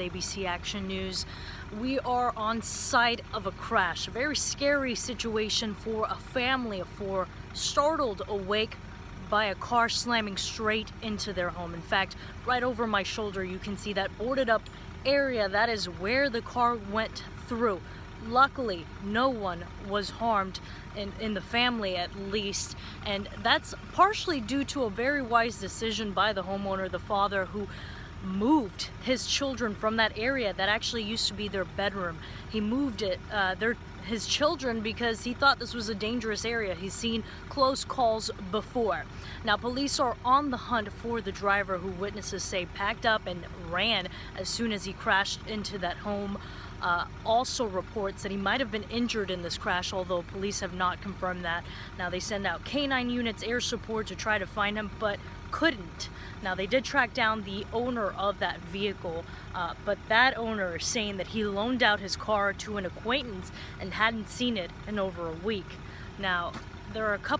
ABC Action News. We are on site of a crash, a very scary situation for a family of four startled awake by a car slamming straight into their home. In fact, right over my shoulder you can see that boarded up area. That is where the car went through. Luckily, no one was harmed in, in the family at least, and that's partially due to a very wise decision by the homeowner, the father, who moved his children from that area that actually used to be their bedroom. He moved it, uh, their his children because he thought this was a dangerous area. He's seen close calls before. Now police are on the hunt for the driver who witnesses say packed up and ran as soon as he crashed into that home. Uh, also reports that he might have been injured in this crash, although police have not confirmed that. Now they send out canine units, air support to try to find him, but couldn't. Now they did track down the owner of that vehicle, uh, but that owner is saying that he loaned out his car to an acquaintance and hadn't seen it in over a week. Now there are a couple